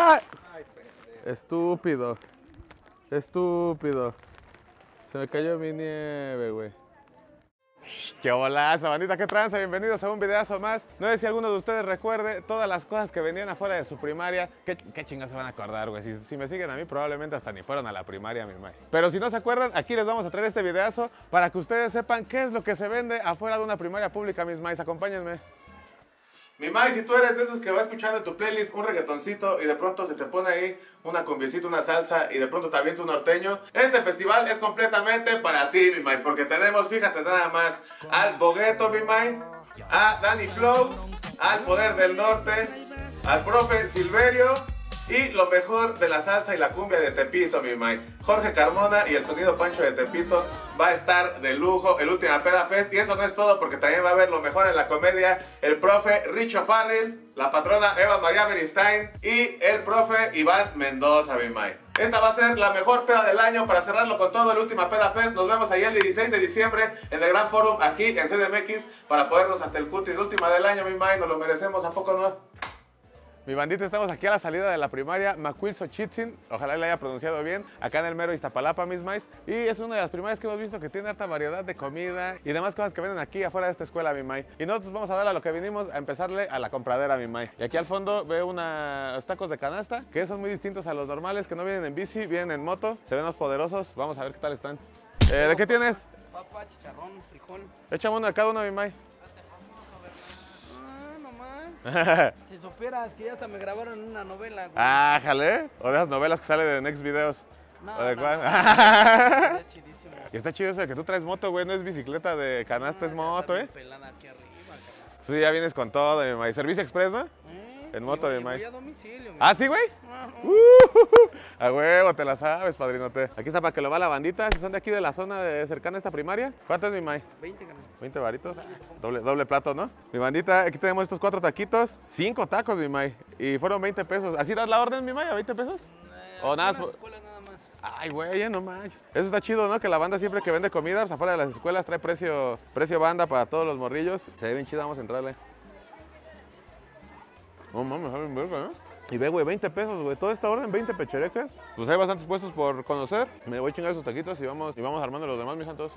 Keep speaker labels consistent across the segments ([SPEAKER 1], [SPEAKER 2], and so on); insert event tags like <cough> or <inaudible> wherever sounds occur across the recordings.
[SPEAKER 1] ¡Ay! Estúpido. Estúpido. Se me cayó mi nieve, güey. ¡Qué bolazo, bandita! ¡Qué tranza! Bienvenidos a un videazo más. No sé si alguno de ustedes recuerde todas las cosas que venían afuera de su primaria. ¿Qué, qué chingas se van a acordar, güey? Si, si me siguen a mí, probablemente hasta ni fueron a la primaria, mi madre. Pero si no se acuerdan, aquí les vamos a traer este videazo para que ustedes sepan qué es lo que se vende afuera de una primaria pública, mis maíz. Acompáñenme. Mi Mai, si tú eres de esos que va escuchando en tu playlist un reggaetoncito y de pronto se te pone ahí una cumbiecita, una salsa y de pronto te avienta un norteño, este festival es completamente para ti, mi Mai, porque tenemos, fíjate nada más, al Bogueto, mi Mai, a Danny Flow, al Poder del Norte, al profe Silverio y lo mejor de la salsa y la cumbia de Tepito, mi Mai. Jorge Carmona y el sonido Pancho de Tepito va a estar de lujo el Última Peda Fest. Y eso no es todo, porque también va a haber lo mejor en la comedia el profe Richo Farrell, la patrona Eva María Beristain y el profe Iván Mendoza, mi Mai. Esta va a ser la mejor peda del año para cerrarlo con todo el Última Peda Fest. Nos vemos ahí el 16 de diciembre en el Gran Forum aquí en CDMX para podernos hasta el cutis última del año, mi Mai. Nos lo merecemos, ¿a poco no? Mi bandita, estamos aquí a la salida de la primaria Macuil Xochitzin, ojalá le haya pronunciado bien, acá en el mero Iztapalapa, mis maíz. Y es una de las primarias que hemos visto que tiene harta variedad de comida y demás cosas que venden aquí afuera de esta escuela, mi mai. Y nosotros vamos a darle a lo que vinimos a empezarle a la compradera, mi mai. Y aquí al fondo veo unos tacos de canasta que son muy distintos a los normales, que no vienen en bici, vienen en moto, se ven los poderosos. Vamos a ver qué tal están. Eh, ¿De qué tienes?
[SPEAKER 2] Papa, chicharrón, frijol.
[SPEAKER 1] Échame uno de cada uno, mi mai.
[SPEAKER 2] Ah, si supieras que ya hasta me grabaron una novela, güey.
[SPEAKER 1] Ah, jale. O de esas novelas que salen de Next Videos.
[SPEAKER 2] no,
[SPEAKER 1] ¿O de
[SPEAKER 2] no,
[SPEAKER 1] cuál?
[SPEAKER 2] no. Está chidísimo.
[SPEAKER 1] Y está chido eso de que tú traes moto, güey. No es bicicleta de canasta, es
[SPEAKER 2] Ah, ya
[SPEAKER 1] moto,
[SPEAKER 2] está
[SPEAKER 1] ¿eh?
[SPEAKER 2] pelada aquí arriba, cabrón.
[SPEAKER 1] Sí, ya vienes con todo, maíz. Servicio Express, ¿no?
[SPEAKER 2] ¿Eh?
[SPEAKER 1] En moto de Mike.
[SPEAKER 2] domicilio, mi-
[SPEAKER 1] Ah, sí, güey. Uh, <laughs> a huevo, te la sabes, padrinote. Aquí está para que lo va la bandita. Si son de aquí de la zona de cercana a esta primaria. ¿Cuánto es mi May?
[SPEAKER 2] 20, cabrón.
[SPEAKER 1] 20 varitos. Doble, doble plato, ¿no? Mi bandita, aquí tenemos estos cuatro taquitos. Cinco tacos, mi May. Y fueron 20 pesos. ¿Así das la orden, mi May, a 20 pesos?
[SPEAKER 2] Eh,
[SPEAKER 1] O nada. Ay, güey, ya no manches. Eso está chido, ¿no? Que la banda siempre que vende comida, pues afuera de las escuelas trae precio, precio banda para todos los morrillos. Se ve bien chido, vamos a entrarle. No mames, saben verga, ¿eh? Y ve, güey, 20 pesos, güey. Toda esta orden, 20 pechereques. Pues hay bastantes puestos por conocer. Me voy a chingar esos taquitos y vamos, y vamos armando los demás, mis santos.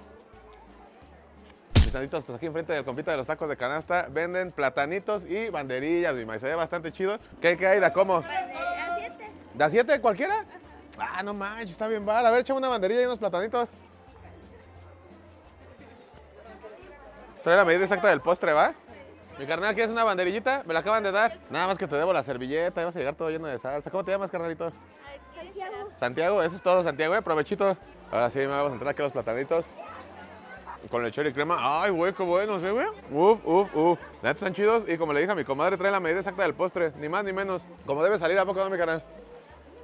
[SPEAKER 1] Mis santitos, pues aquí enfrente del compita de los tacos de canasta venden platanitos y banderillas, mi maíz. Se ve bastante chido. ¿Qué, qué hay? ¿Da cómo?
[SPEAKER 3] A siete.
[SPEAKER 1] ¿Da 7 cualquiera? Ah, no manches, está bien bar. A ver, échame una banderilla y unos platanitos. Trae la medida exacta del postre, ¿va? Mi carnal, ¿quieres una banderillita? Me la acaban de dar. Nada más que te debo la servilleta y vas a llegar todo lleno de salsa. ¿Cómo te llamas, carnalito?
[SPEAKER 3] Santiago.
[SPEAKER 1] Santiago, eso es todo, Santiago, eh, provechito. Ahora sí, me vamos a entrar aquí a los platanitos. Con lechero y crema. Ay, güey, qué buenos, ¿eh, güey? Uf, uf, uf. La neta están chidos. Y como le dije a mi comadre, trae la medida exacta del postre. Ni más ni menos. Como debe salir, ¿a poco no, mi canal?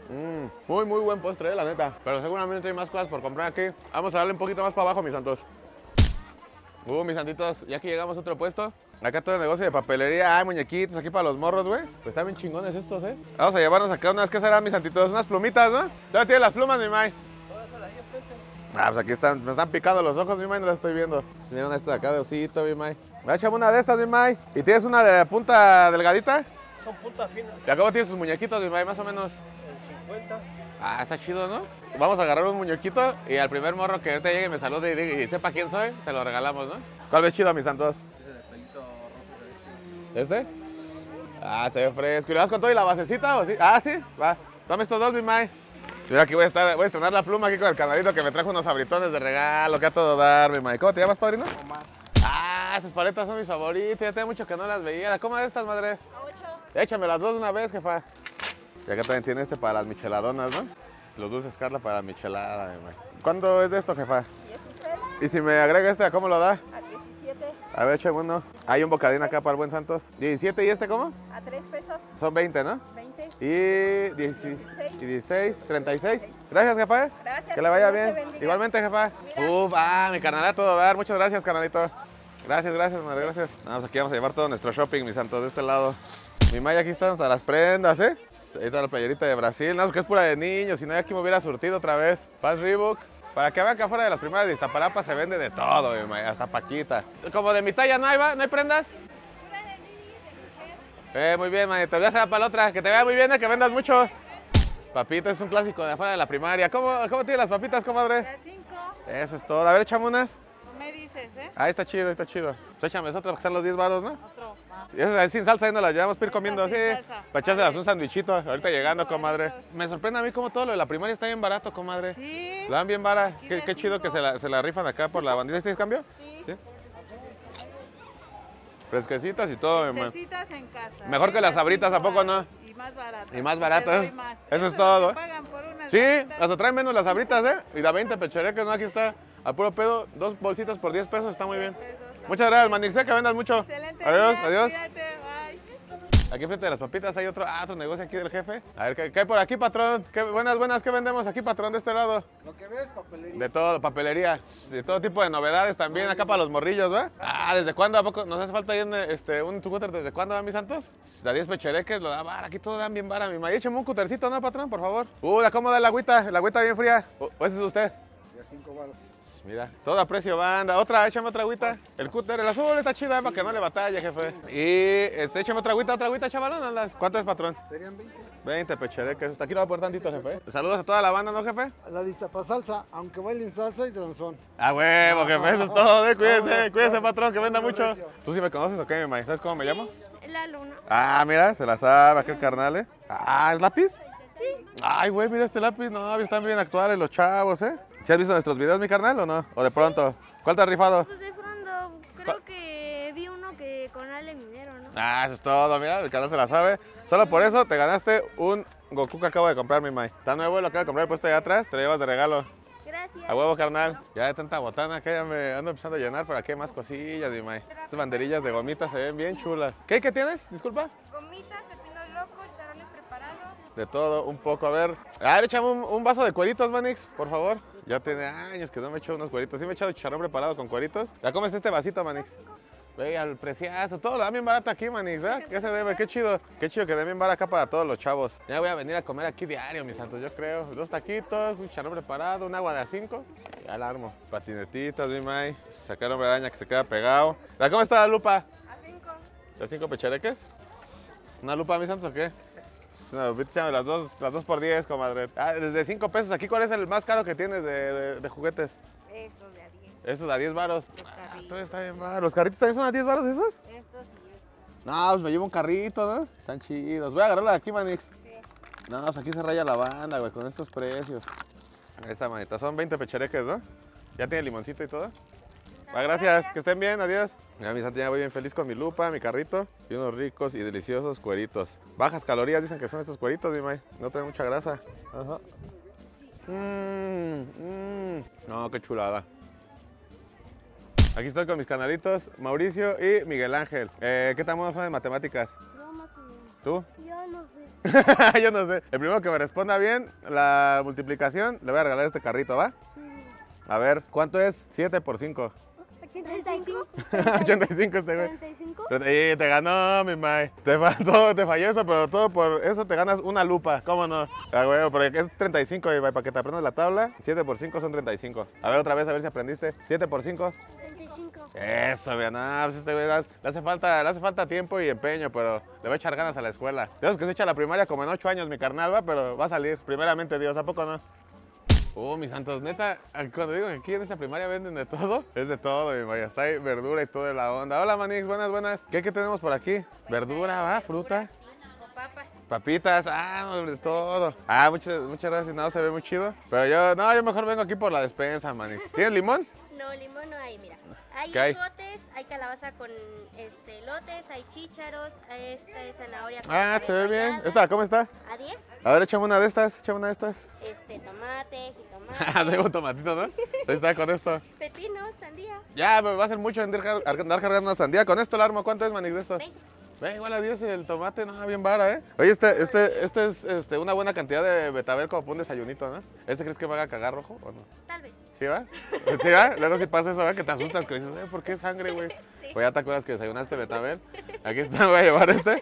[SPEAKER 1] Mm, muy, muy buen postre, eh, la neta. Pero seguramente hay más cosas por comprar aquí. Vamos a darle un poquito más para abajo, mis santos. Uh, mis santitos, ya que llegamos a otro puesto. Acá todo el negocio de papelería. Hay muñequitos aquí para los morros, güey. Pues están bien chingones estos, ¿eh? Vamos a llevarnos acá unas, ¿qué serán, mis santitos? Unas plumitas, ¿no? ¿Dónde tienen las plumas, mi May?
[SPEAKER 2] Todas de ahí enfrente.
[SPEAKER 1] Ah, pues aquí están, me están picando los ojos, mi May, no las estoy viendo. Miren esta de acá de osito, mi May. Échame una de estas, mi May. ¿Y tienes una de punta delgadita?
[SPEAKER 2] Son punta fina.
[SPEAKER 1] ¿Y acá tienes tus muñequitos, mi May, más o menos?
[SPEAKER 2] En 50.
[SPEAKER 1] Ah, está chido, ¿no? Vamos a agarrar un muñequito y al primer morro que ahorita llegue y me salude y, diga- y sepa quién soy, se lo regalamos, ¿no? ¿Cuál ves chido, mis santos?
[SPEAKER 2] Ese de pelito rosa.
[SPEAKER 1] ¿Este? Ah, se ve fresco. ¿Y le vas con todo y la basecita o sí? Ah, sí, va. Dame estos dos, mi May. Mira, aquí voy a estar, voy a estrenar la pluma aquí con el canalito que me trajo unos abritones de regalo, que a todo dar, mi May. ¿Cómo te llamas, padrino?
[SPEAKER 2] Omar.
[SPEAKER 1] Ah, esas paletas son mis favoritas. Ya tengo mucho que no las veía. ¿Cómo estas, madre?
[SPEAKER 3] A ocho.
[SPEAKER 1] Échame las dos de una vez, jefa. Y acá también tiene este para las micheladonas, ¿no? Los dulces Carla para la michelada, mi. ¿Cuándo es de esto, jefa?
[SPEAKER 3] 16
[SPEAKER 1] Y si me agrega este, ¿a cómo lo da?
[SPEAKER 3] a 17
[SPEAKER 1] A ver, échame uno. Hay un bocadín acá para el buen Santos. ¿17 y este cómo?
[SPEAKER 3] a 3 pesos,
[SPEAKER 1] Son 20, ¿no?
[SPEAKER 3] 20.
[SPEAKER 1] Y 16, y 16, 36. Gracias, jefa. ¿eh?
[SPEAKER 3] Gracias,
[SPEAKER 1] Que le vaya bien.
[SPEAKER 3] bendiga.
[SPEAKER 1] Igualmente, jefa. Uf, ah, mi carnal a todo dar. Muchas gracias, carnalito. Gracias, gracias, madre, gracias. Vamos, aquí vamos a llevar todo nuestro shopping, mis santos, de este lado. Mi Maya, aquí están hasta las prendas, ¿eh? Ahí está la playerita de Brasil, no, porque es pura de niños, si no, aquí me hubiera surtido otra vez. Paz Reebok. Para que vean que afuera de las primeras de Iztapalapa se vende de todo, hasta Paquita. Como de mi talla no hay, ¿va? ¿No hay prendas? Eh, muy bien, manito. Ya será para la otra. Que te vea muy bien, eh, que vendas mucho. Papitas es un clásico de afuera de la primaria. ¿Cómo, cómo tiene las papitas, comadre?
[SPEAKER 4] De cinco,
[SPEAKER 1] Eso es todo. A ver, échame unas.
[SPEAKER 4] Me dices, ¿eh?
[SPEAKER 1] Ahí está chido, está chido. Pues échame otra porque están los 10 baros, ¿no?
[SPEAKER 4] Otro,
[SPEAKER 1] ahí sin salsa ahí nos las llevamos para ir comiendo,
[SPEAKER 4] sin
[SPEAKER 1] sí.
[SPEAKER 4] salsa.
[SPEAKER 1] Para echárselas un sandwichito. Ahorita llegando, comadre. Me sorprende a mí como todo lo de la primaria está bien barato, comadre.
[SPEAKER 4] Sí.
[SPEAKER 1] La dan bien vara. Qué, chido que se la, se la rifan acá por la bandita. ¿Tienes cambio?
[SPEAKER 4] Sí.
[SPEAKER 1] Sí. Fresquecitas y todo, mi man.
[SPEAKER 4] Necesitas en casa.
[SPEAKER 1] Mejor que las sabritas, ¿a poco no?
[SPEAKER 4] Y más baratas.
[SPEAKER 1] Y más baratas.
[SPEAKER 4] más.
[SPEAKER 1] Eso es
[SPEAKER 4] lo
[SPEAKER 1] todo,
[SPEAKER 4] que
[SPEAKER 1] ¿eh?
[SPEAKER 4] pagan por unas
[SPEAKER 1] Sí,
[SPEAKER 4] sabritas.
[SPEAKER 1] hasta traen menos las abritas, ¿eh? Y da 20 pechereques, ¿no? Aquí está. A puro pedo, dos bolsitas por 10 pesos, está muy bien. Muchas gracias, Manix, que vendas mucho.
[SPEAKER 4] Excelente.
[SPEAKER 1] Adiós,
[SPEAKER 4] día,
[SPEAKER 1] adiós.
[SPEAKER 4] Cuídate, bye.
[SPEAKER 1] Aquí frente de las papitas hay otro, ah, otro negocio aquí del jefe. A ver, ¿qué, qué hay por aquí, patrón? ¿Qué, buenas, buenas, ¿qué vendemos aquí, patrón, de este lado?
[SPEAKER 5] Lo que ves, papelería.
[SPEAKER 1] De todo, papelería, de todo tipo de novedades también, acá para los morrillos, ¿verdad? Ah, ¿desde cuándo? ¿A poco nos hace falta ahí en, este, un scooter? ¿Desde cuándo, va, mis santos? Da 10 pechereques, lo da vara, aquí todo dan bien vara, mi ma. Y écheme un cutercito, ¿no, patrón, por favor? Uh, ¿la cómo da la agüita? La agüita bien fría. Uh, ¿Ese es usted?
[SPEAKER 5] De a cinco varos.
[SPEAKER 1] Mira, todo a precio banda. Otra, échame otra agüita. El cúter, el azul está chida para que no le batalle, jefe. Y este, échame otra agüita, otra agüita, chavalón. andas. ¿Cuánto es, patrón?
[SPEAKER 5] Serían 20.
[SPEAKER 1] 20 pechereques. Hasta aquí lo voy a poner tantito, jefe. Saludos a toda la banda, ¿no, jefe?
[SPEAKER 5] La lista para salsa, aunque bailen salsa y danzón.
[SPEAKER 1] A huevo, jefe, eso es todo, eh. <laughs> Cuídese,
[SPEAKER 5] gracias.
[SPEAKER 1] patrón, que venda mucho. ¿Tú sí me conoces o qué, mi ma? ¿Sabes cómo me llamo?
[SPEAKER 3] La luna.
[SPEAKER 1] Ah, mira, se la sabe aquel carnal, ¿eh? Ah, ¿es lápiz? Sí. Ay, güey, mira este lápiz. No, están bien actuales los chavos, ¿eh? ¿Sí has visto nuestros videos, mi carnal, o no? ¿O de pronto? ¿Cuál te has rifado?
[SPEAKER 3] Pues de pronto, creo que vi uno que con Ale Minero, ¿no?
[SPEAKER 1] Ah, eso es todo, mira, el canal se la sabe. Solo por eso te ganaste un Goku que acabo de comprar, mi Mai. Está nuevo, lo acabo de comprar puesto allá atrás, te lo llevas de regalo.
[SPEAKER 3] Gracias.
[SPEAKER 1] A huevo, carnal. Ya de tanta botana que ya me ando empezando a llenar, pero aquí hay más cosillas, mi Mai. Estas banderillas de gomitas se ven bien chulas. ¿Qué, qué tienes? Disculpa.
[SPEAKER 3] Gomitas, pepino loco, charoles preparados.
[SPEAKER 1] De todo, un poco, a ver. A ver, échame un, un vaso de cueritos, Manix, por favor. Ya tiene años que no me echo unos cueritos. Sí me he echado chicharrón preparado con cueritos. ¿Ya comes este vasito, Manix? Ve al preciazo, todo lo da bien barato aquí, Manix, ¿verdad? ¿Qué se debe? Qué chido, qué chido que den bien barato acá para todos los chavos. Ya voy a venir a comer aquí diario, mis santos, yo creo. Dos taquitos, un charrón preparado, un agua de a cinco. Ya la armo. Patinetitas, mi May. Sacar hombre araña que se queda pegado. ¿Ya cómo está la lupa?
[SPEAKER 3] A cinco.
[SPEAKER 1] ¿Ya cinco pechereques? ¿Una lupa, mis santos, o qué? No, vete, échame las dos, las dos por diez, comadre. Ah, desde cinco pesos. ¿Aquí cuál es el más caro que tienes de, de- de juguetes?
[SPEAKER 3] Estos de a 10.
[SPEAKER 1] Estos a 10 varos.
[SPEAKER 3] Los
[SPEAKER 1] Ah,
[SPEAKER 3] carritos.
[SPEAKER 1] está bien barato. ¿Los carritos también son a 10 varos esos?
[SPEAKER 3] Estos y estos.
[SPEAKER 1] No, pues me llevo un carrito, ¿no? Están chidos. Voy a agarrarla de aquí, Manix.
[SPEAKER 3] Sí.
[SPEAKER 1] No, pues aquí se raya la banda, güey, con estos precios. Ahí está, manita. Son 20 pechereques, ¿no? ¿Ya tiene limoncito y todo? Va, gracias. Que estén bien. Adiós. Mira, mi santa, ya voy bien feliz con mi lupa, mi carrito y unos ricos y deliciosos cueritos. Bajas calorías dicen que son estos cueritos, mi may. No tienen mucha grasa. Ajá. Mmm, mmm. No, qué chulada. Aquí estoy con mis canalitos, Mauricio y Miguel Ángel. Eh, ¿Qué tan buenos son en matemáticas?
[SPEAKER 3] Yo más o menos.
[SPEAKER 1] ¿Tú?
[SPEAKER 3] Yo no sé. <laughs>
[SPEAKER 1] Yo no sé. El primero que me responda bien la multiplicación, le voy a regalar este carrito, ¿va? A ver, ¿cuánto es 7 por 5?
[SPEAKER 3] 85.
[SPEAKER 1] 85 este güey.
[SPEAKER 3] 35.
[SPEAKER 1] Y <laughs> te ganó, mi May. Te faltó, <laughs> te falló eso, pero todo por eso te ganas una lupa. ¿Cómo no? Ah, güey, porque es 35, mi May, para que te aprendas la tabla. 7 por 5 son 35. A ver, otra vez, a ver si aprendiste. 7 por 5.
[SPEAKER 3] 35.
[SPEAKER 1] Eso, bien, no, pues este güey le hace- le hace, falta, le hace falta tiempo y empeño, pero le va a echar ganas a la escuela. Dios que se echa la primaria como en 8 años, mi carnal, va, pero va a salir. Primeramente, Dios, ¿a poco no? Oh, mis santos, neta, cuando digo que aquí en esta primaria venden de todo, <laughs> es de todo, mi vaya, está ahí verdura y toda la onda. Hola, Manix, buenas, buenas. ¿Qué, qué tenemos por aquí? Verdura, va, fruta.
[SPEAKER 3] O papas.
[SPEAKER 1] Papitas, ah, no, de todo. Ah, muchas, muchas gracias, no, se ve muy chido. Pero yo, no, yo mejor vengo aquí por la despensa, Manix. <laughs> ¿Tienes limón?
[SPEAKER 6] No, limón no hay, mira. Hay
[SPEAKER 1] ¿Qué hay?
[SPEAKER 6] ejotes, hay calabaza con este lotes, hay chícharos, esta es zanahoria con
[SPEAKER 1] Ah, se ve bien. ¿Esta cómo está?
[SPEAKER 6] A 10,
[SPEAKER 1] A ver, échame una de estas, échame una de estas.
[SPEAKER 6] Este tomate, jitomate, <laughs>
[SPEAKER 1] un tomatito, ¿no? Ahí está con esto.
[SPEAKER 6] pepino, sandía,
[SPEAKER 1] Ya, me va a ser mucho andar, car- andar cargando una sandía. Con esto, el armo, ¿cuánto es, Manix, de esto?
[SPEAKER 6] 20.
[SPEAKER 1] Ve, igual a Dios el tomate, no, bien vara, ¿eh? Oye, este, este, este es este, una buena cantidad de betabel como para un desayunito, ¿no? ¿Este crees que me haga cagar rojo o no?
[SPEAKER 6] Tal vez.
[SPEAKER 1] ¿Sí va? ¿Sí va? Luego si pasa eso, ¿verdad? Que te asustas, que dices, eh, ¿por qué sangre, güey? <laughs>
[SPEAKER 6] Sí.
[SPEAKER 1] Pues ya te acuerdas que desayunaste betabel. Aquí está, voy a llevar este.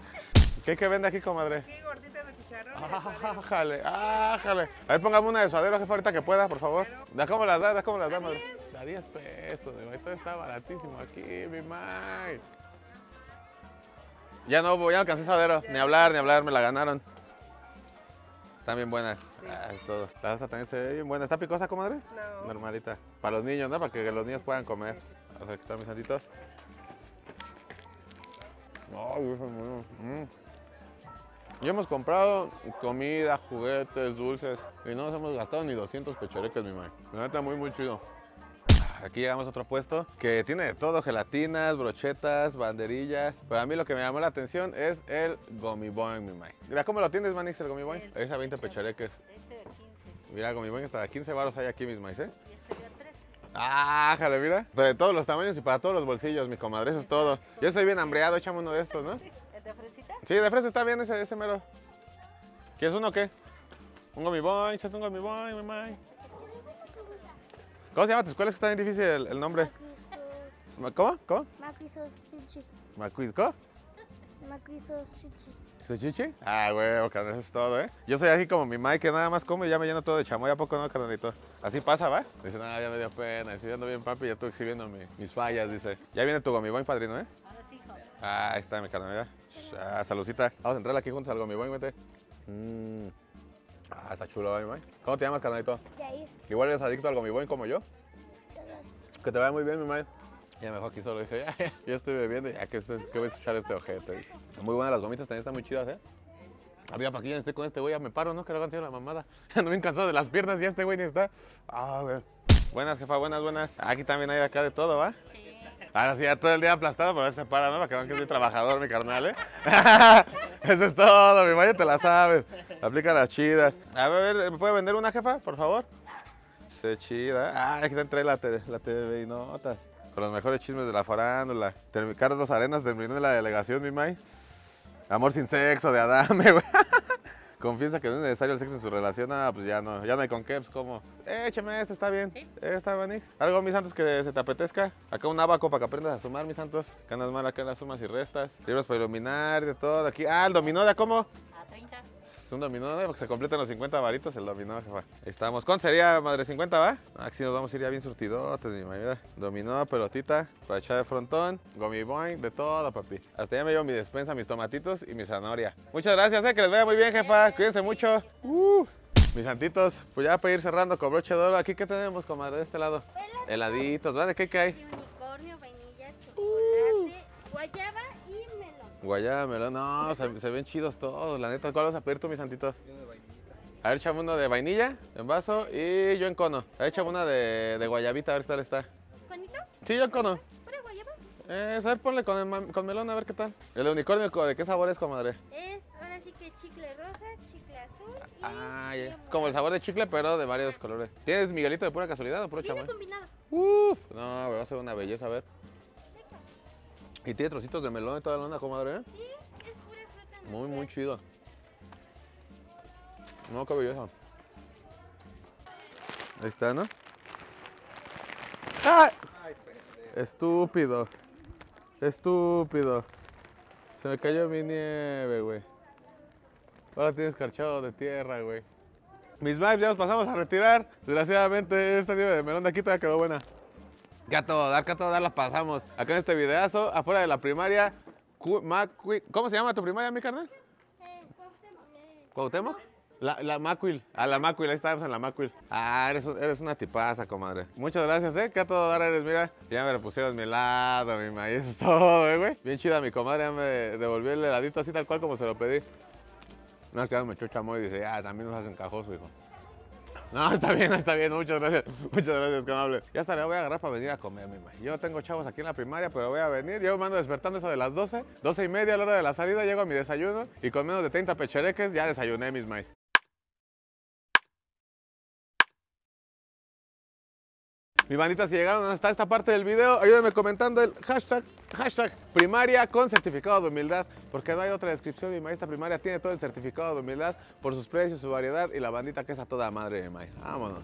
[SPEAKER 1] ¿Qué, qué vende aquí, comadre?
[SPEAKER 4] Aquí gorditas de chicharrón. de suadero.
[SPEAKER 1] Ájale, ájale. Ahí pongamos una de suadero, jefe, ahorita que pueda, por favor. ¿Da cómo las da? ¿Da cómo las da, madre? Da 10 pesos, may. Todo está baratísimo aquí, mi may. Ya no, ya no alcancé sadero. Ni hablar, ni hablar, me la ganaron. Están bien buenas. Ah, es todo. La salsa también se ve bien buena. ¿Está picosa, comadre?
[SPEAKER 4] No.
[SPEAKER 1] Normalita. Para los niños, ¿no? Para que los niños puedan comer. Sea, aquí están mis santitos. Ay, Dios mío. Mm. Ya hemos comprado comida, juguetes, dulces y no nos hemos gastado ni 200 pechoreques, mi madre. La neta, muy, muy chido. Aquí llegamos a otro puesto que tiene de todo, gelatinas, brochetas, banderillas. Pero a mí lo que me llamó la atención es el Boing, mi mai. Mira, ¿cómo lo tienes, Manix, el Gomi Boing? Es a 20 pechoreques.
[SPEAKER 4] Este de 15.
[SPEAKER 1] Mira, Boing hasta 15 baros hay aquí, mis maíz, ¿eh?
[SPEAKER 4] Y este de 13.
[SPEAKER 1] Ah, jale, mira. Pero de todos los tamaños y para todos los bolsillos, mi comadre, eso es todo. Yo estoy bien hambreado, échame uno de estos, ¿no? <laughs> Sí, de fresa está bien ese, ese mero. ¿Quieres uno o qué? Un Boing, échate un Boing, mi mai. ¿Cómo se llama tu escuela? Es que está bien difícil el, el nombre. ¿Cómo? ¿Cómo?
[SPEAKER 3] Maquiso chichi.
[SPEAKER 1] ¿Macuisco?
[SPEAKER 3] Maquiso chichi.
[SPEAKER 1] ¿Suchichi? Ah, huevo, carnal, eso es todo, ¿eh? Yo soy así como mi Mike que nada más come y ya me lleno todo de chamoy. ¿A poco no, carnalito? Así pasa, ¿va? Dice, no, ya me dio pena. Estoy ando bien, papi, ya estoy exhibiendo mi- mis fallas, dice. Ya viene tu gomiboing, padrino, ¿eh?
[SPEAKER 4] Ahora sí, hijo.
[SPEAKER 1] Ah, ahí está mi carnal, mira. Ah, saludcita. Vamos a entrar aquí juntos al gomiboing, vete. Mm. Ah, está chulo, mi Mike. ¿Cómo te llamas, carnalito?
[SPEAKER 3] Yair.
[SPEAKER 1] Igual eres adicto al gomiboing como yo. Que te vaya muy bien, mi Mike. Ya mejor aquí solo dije, ya, <laughs> yo estoy bebiendo, ya que, este- que voy a escuchar este ojete. dice. Muy buenas las gomitas, también están muy chidas, ¿eh? Arriba, para que ya no esté con este güey, ya me paro, ¿no? Que lo hagan la mamada. <laughs> Ando bien cansado de las piernas y ya este güey ni está. Ah, güey. Buenas, jefa, buenas, buenas. Aquí también hay acá de todo, ¿va? Ahora sí, ya todo el día aplastado, pero ya se para, ¿no? Para que vean que soy trabajador, mi carnal, ¿eh? <laughs> Eso es todo, mi maya te la sabes. Aplica las chidas. A ver, ¿me puede vender una, jefa, por favor? Se chida. Ah, aquí te trae la, la TV y notas. Con los mejores chismes de la farándula. Carlos Arenas terminó en la delegación, mi May. Amor sin sexo de Adame, <laughs> güey. Confiesa que no es necesario el sexo en su relación. Ah, pues ya no. Ya no hay con qué, pues como. Eh, échame este, está bien.
[SPEAKER 4] Sí.
[SPEAKER 1] Está Manix. Algo, mis santos, que se te apetezca. Acá un abaco para que aprendas a sumar, mis santos. Que andas mal acá en las sumas y restas. Libros para iluminar, de todo. Aquí. Ah, el dominó, ¿de cómo?
[SPEAKER 4] A 30.
[SPEAKER 1] Es un dominó. Porque se completan los 50 varitos el dominó, jefa. Ahí estamos. ¿Cuánto sería, madre? ¿50 va? Aquí nos vamos a ir ya bien surtidotes, mi madre. Dominó, pelotita, para echar de frontón, gomi boing, de todo, papi. Hasta ya me llevo mi despensa, mis tomatitos y mi zanahoria. Muchas gracias, eh, que les vaya muy bien, jefa. Cuídense mucho. Uh, mis santitos, pues ya para ir cerrando con broche de oro. ¿Aquí qué tenemos, comadre, de este lado? Heladitos. ¿De qué que hay?
[SPEAKER 6] Unicornio, vainilla, chocolate, guayaba.
[SPEAKER 1] Guayaba, melón, no, se, se ven chidos todos, la neta. ¿Cuál vas a pedir tú, mis santitos? A ver, échame uno de vainilla en vaso y yo en cono. A ver, échame una de, de guayabita, a ver qué tal está.
[SPEAKER 6] ¿Conito?
[SPEAKER 1] Sí, yo en cono.
[SPEAKER 6] ¿Pura guayaba?
[SPEAKER 1] Eh, a ver, ponle con, el con melón a ver qué tal. El de unicornio, co- ¿de qué sabor es, comadre?
[SPEAKER 6] Es ahora sí que chicle rosa, chicle azul y
[SPEAKER 1] Ah,
[SPEAKER 6] chicle
[SPEAKER 1] Es como el sabor de chicle, pero de varios colores. ¿Tienes Miguelito de pura casualidad o puro chamoy?
[SPEAKER 6] combinado.
[SPEAKER 1] Uf, no, va a ser una belleza, a ver. Y tiene trocitos de melón y toda la onda, comadre, ¿eh?
[SPEAKER 6] Sí, es pura fruta
[SPEAKER 1] Muy, muy chido. No, qué belleza. Ahí está, ¿no? ¡Ay! Estúpido. Estúpido. Se me cayó mi nieve, güey. Ahora tienes escarchado de tierra, güey. Mis vibes ya nos pasamos a retirar. Desgraciadamente esta nieve de melón de aquí todavía quedó buena. Todo dar, todo dar la pasamos. Acá en este videazo, afuera de la primaria. ¿Cómo se llama tu primaria, mi carnal? ¿Cuauhtémoc? La, la Macuil. A la Macuil, ahí estamos en la Macuil. Ah, eres, eres una tipaza, comadre. Muchas gracias, ¿eh? Que a todo dar eres, mira. Ya me lo pusieron mi helado, mi maíz, todo, <laughs> ¿eh, güey. Bien chida mi comadre, ya me devolvió el heladito así tal cual como se lo pedí. No, que me echó chamoy y dice, ya, también nos hacen cajoso, hijo. No, <laughs> está bien, está bien, muchas gracias. Muchas gracias, qué amable. Ya estaré, voy a agarrar para venir a comer, mi maíz. Yo tengo chavos aquí en la primaria, pero voy a venir. Yo me ando despertando eso de las 12, 12 y media a la hora de la salida, llego a mi desayuno y con menos de 30 pechereques ya desayuné mis maíz. Mi bandita, si llegaron hasta esta parte del video, ayúdenme comentando el hashtag, hashtag primaria con certificado de humildad, porque no hay otra descripción. Mi maestra primaria tiene todo el certificado de humildad por sus precios, su variedad y la bandita que es a toda madre de maíz. Vámonos.